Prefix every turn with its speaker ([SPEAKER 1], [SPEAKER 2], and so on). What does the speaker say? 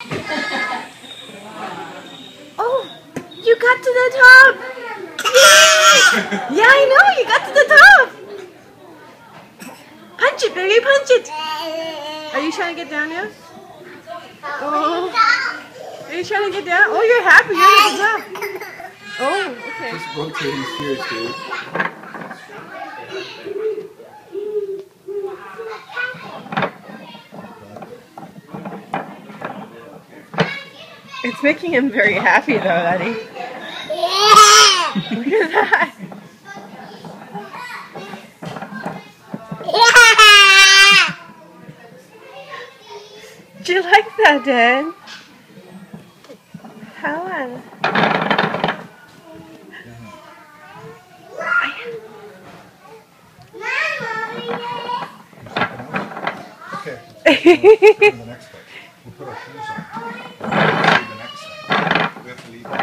[SPEAKER 1] Oh, you got to the top! Yeah, I know, you got to the top! Punch it, baby, punch it! Are you trying to get down now? Oh. Are you trying to get down? Oh, you're happy. You're at the top. Oh, okay.
[SPEAKER 2] Just rotating spheres, dude.
[SPEAKER 1] It's making him very happy though, Daddy. Look at that. Do you like that, Dad? Helen.
[SPEAKER 2] Okay. the next one. We'll put our shoes on. Lito.